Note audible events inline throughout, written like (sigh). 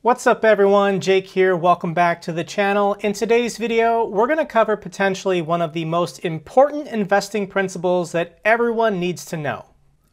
What's up everyone, Jake here, welcome back to the channel. In today's video, we're going to cover potentially one of the most important investing principles that everyone needs to know.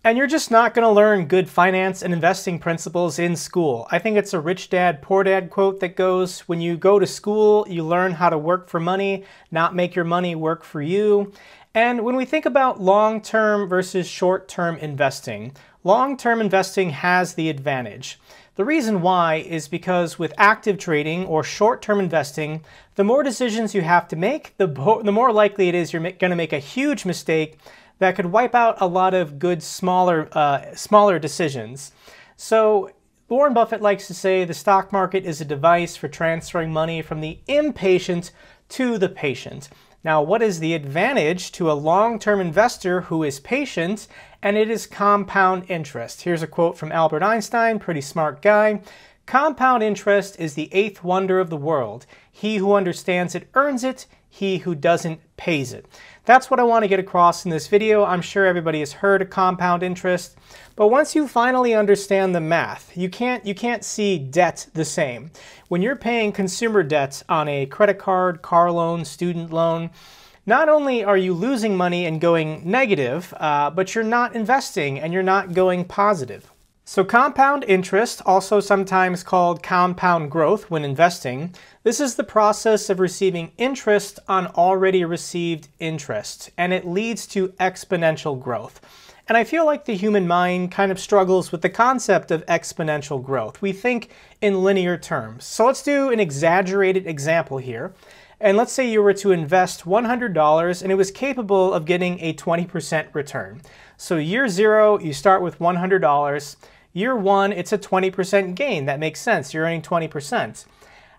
And you're just not going to learn good finance and investing principles in school. I think it's a rich dad, poor dad quote that goes, when you go to school, you learn how to work for money, not make your money work for you. And when we think about long-term versus short-term investing, long-term investing has the advantage. The reason why is because with active trading or short-term investing, the more decisions you have to make, the, the more likely it is you're going to make a huge mistake that could wipe out a lot of good smaller, uh, smaller decisions. So Warren Buffett likes to say the stock market is a device for transferring money from the impatient to the patient. Now, what is the advantage to a long-term investor who is patient? And it is compound interest. Here's a quote from Albert Einstein, pretty smart guy. Compound interest is the eighth wonder of the world. He who understands it earns it, he who doesn't pays it. That's what I want to get across in this video. I'm sure everybody has heard of compound interest, but once you finally understand the math, you can't, you can't see debt the same. When you're paying consumer debt on a credit card, car loan, student loan, not only are you losing money and going negative, uh, but you're not investing and you're not going positive. So compound interest, also sometimes called compound growth when investing, this is the process of receiving interest on already received interest, and it leads to exponential growth. And I feel like the human mind kind of struggles with the concept of exponential growth. We think in linear terms. So let's do an exaggerated example here. And let's say you were to invest $100 and it was capable of getting a 20% return. So year zero, you start with $100. Year one, it's a 20% gain. That makes sense. You're earning 20%.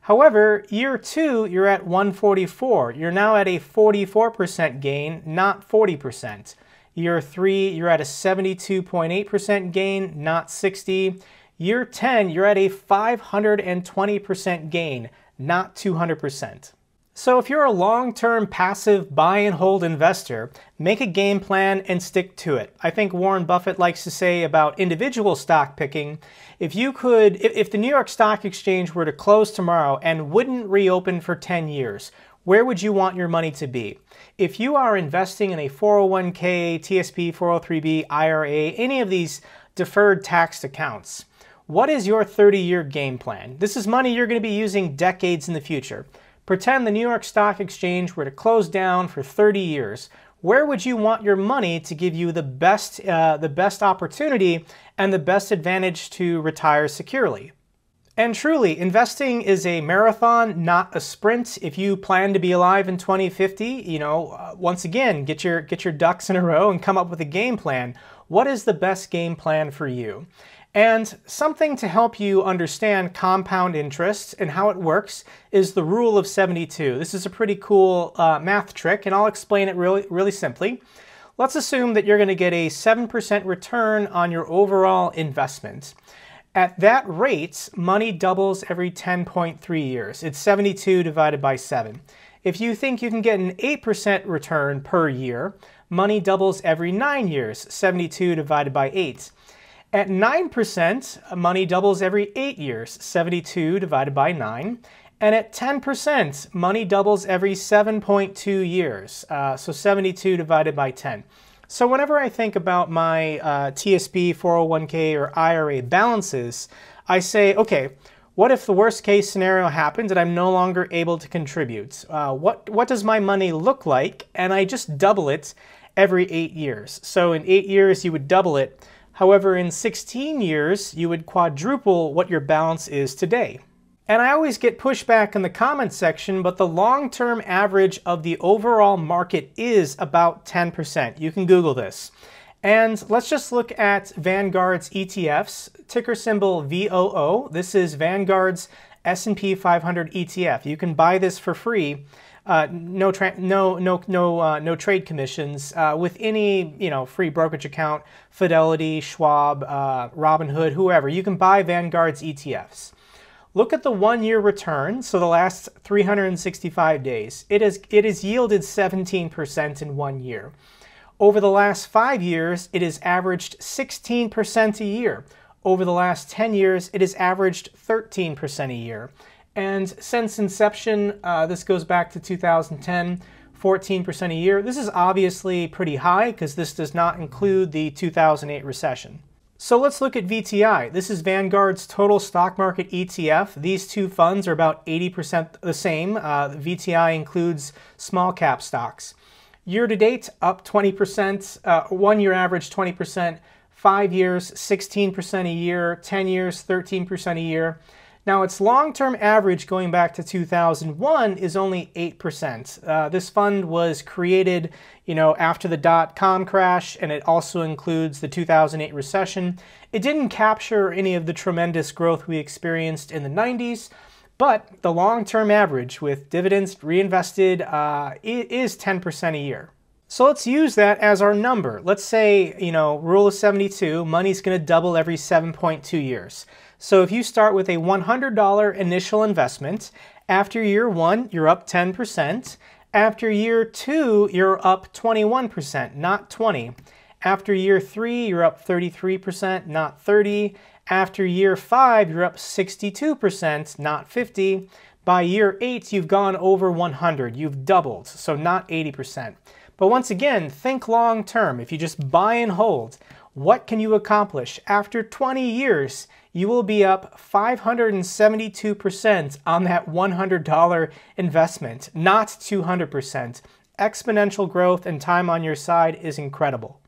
However, year two, you're at 144. You're now at a 44% gain, not 40%. Year three, you're at a 72.8% gain, not 60. Year 10, you're at a 520% gain, not 200%. So if you're a long-term passive buy and hold investor, make a game plan and stick to it. I think Warren Buffett likes to say about individual stock picking, if you could, if the New York Stock Exchange were to close tomorrow and wouldn't reopen for 10 years, where would you want your money to be? If you are investing in a 401k, TSP, 403b, IRA, any of these deferred taxed accounts, what is your 30-year game plan? This is money you're going to be using decades in the future. Pretend the New York Stock Exchange were to close down for 30 years. Where would you want your money to give you the best, uh, the best opportunity and the best advantage to retire securely? And truly, investing is a marathon, not a sprint. If you plan to be alive in 2050, you know, uh, once again, get your get your ducks in a row and come up with a game plan. What is the best game plan for you? And something to help you understand compound interest and how it works is the rule of 72. This is a pretty cool uh, math trick, and I'll explain it really, really simply. Let's assume that you're going to get a 7% return on your overall investment. At that rate, money doubles every 10.3 years. It's 72 divided by 7. If you think you can get an 8% return per year, money doubles every 9 years, 72 divided by 8. At 9%, money doubles every 8 years, 72 divided by 9. And at 10%, money doubles every 7.2 years, uh, so 72 divided by 10. So whenever I think about my uh, TSP, 401k, or IRA balances, I say, okay, what if the worst case scenario happens and I'm no longer able to contribute? Uh, what, what does my money look like? And I just double it every eight years. So in eight years, you would double it However, in 16 years, you would quadruple what your balance is today. And I always get pushback in the comments section, but the long-term average of the overall market is about 10%. You can Google this. And let's just look at Vanguard's ETFs, ticker symbol VOO. This is Vanguard's S&P 500 ETF. You can buy this for free uh, no, no, no, no, uh, no trade commissions uh, with any you know free brokerage account, Fidelity, Schwab, uh, Robinhood, whoever. You can buy Vanguard's ETFs. Look at the one-year return, so the last 365 days. It has it has yielded 17% in one year. Over the last five years, it has averaged 16% a year. over the last 10 years, it has averaged 13% a year. And since inception, uh, this goes back to 2010, 14% a year. This is obviously pretty high because this does not include the 2008 recession. So let's look at VTI. This is Vanguard's total stock market ETF. These two funds are about 80% the same. Uh, VTI includes small cap stocks. Year to date, up 20%, uh, one year average 20%, five years 16% a year, 10 years 13% a year. Now, its long-term average going back to 2001 is only 8%. Uh, this fund was created, you know, after the dot-com crash, and it also includes the 2008 recession. It didn't capture any of the tremendous growth we experienced in the 90s, but the long-term average with dividends reinvested uh, is 10% a year. So let's use that as our number. Let's say, you know, rule of 72, money's going to double every 7.2 years. So if you start with a $100 initial investment, after year one, you're up 10%. After year two, you're up 21%, not 20. After year three, you're up 33%, not 30. After year five, you're up 62%, not 50. By year eight, you've gone over 100. You've doubled, so not 80%. But once again, think long term. If you just buy and hold, what can you accomplish? After 20 years, you will be up 572% on that $100 investment, not 200%. Exponential growth and time on your side is incredible.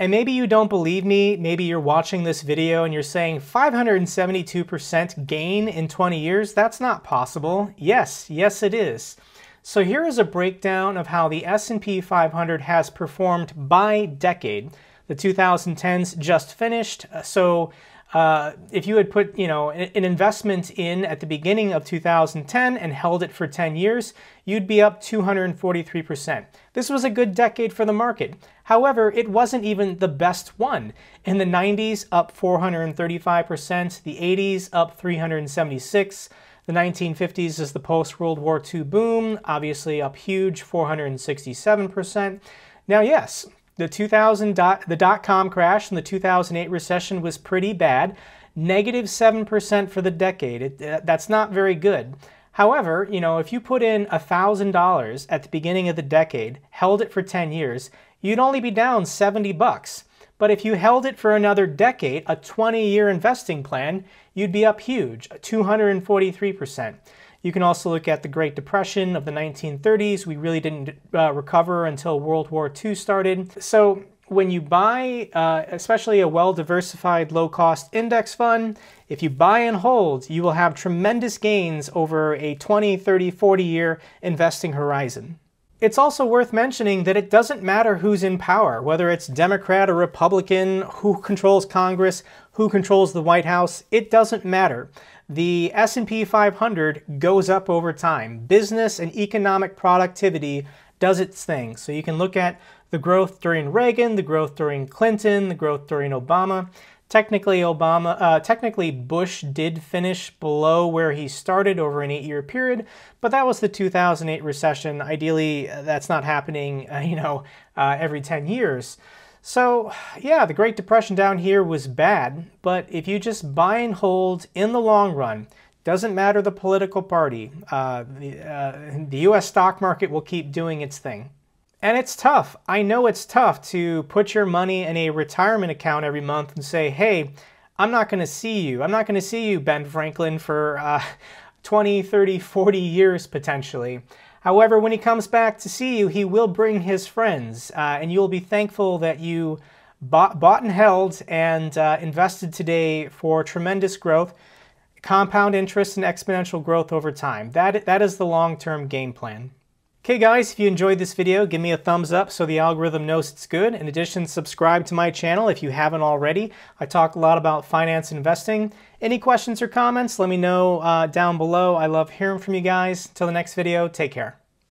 And maybe you don't believe me, maybe you're watching this video and you're saying 572% gain in 20 years, that's not possible. Yes, yes it is. So here is a breakdown of how the S&P 500 has performed by decade. The 2010s just finished, uh, so uh, if you had put, you know, an investment in at the beginning of 2010 and held it for 10 years, you'd be up 243%. This was a good decade for the market. However, it wasn't even the best one. In the 90s, up 435%, the 80s, up 376, the 1950s is the post-World War II boom, obviously up huge, 467%. Now, yes, the 2000 dot, the dot-com crash and the 2008 recession was pretty bad. Negative 7% for the decade. It, uh, that's not very good. However, you know, if you put in $1,000 at the beginning of the decade, held it for 10 years, you'd only be down 70 bucks. But if you held it for another decade, a 20-year investing plan, you'd be up huge, 243%. You can also look at the Great Depression of the 1930s. We really didn't uh, recover until World War II started. So when you buy, uh, especially a well-diversified low-cost index fund, if you buy and hold, you will have tremendous gains over a 20, 30, 40 year investing horizon. It's also worth mentioning that it doesn't matter who's in power, whether it's Democrat or Republican, who controls Congress, who controls the White House, it doesn't matter the S&P 500 goes up over time. Business and economic productivity does its thing. So you can look at the growth during Reagan, the growth during Clinton, the growth during Obama. Technically, Obama, uh, technically Bush did finish below where he started over an eight-year period, but that was the 2008 recession. Ideally, that's not happening, uh, (laughs) you know, uh, every 10 years. So, yeah, the Great Depression down here was bad, but if you just buy and hold in the long run, doesn't matter the political party, uh, the, uh, the US stock market will keep doing its thing. And it's tough. I know it's tough to put your money in a retirement account every month and say, hey, I'm not going to see you. I'm not going to see you, Ben Franklin, for uh, (laughs) 20, 30, 40 years potentially. However, when he comes back to see you, he will bring his friends, uh, and you'll be thankful that you bought, bought and held and uh, invested today for tremendous growth, compound interest, and exponential growth over time. That, that is the long-term game plan. Okay guys, if you enjoyed this video, give me a thumbs up so the algorithm knows it's good. In addition, subscribe to my channel if you haven't already. I talk a lot about finance investing. Any questions or comments, let me know uh, down below. I love hearing from you guys. Until the next video, take care.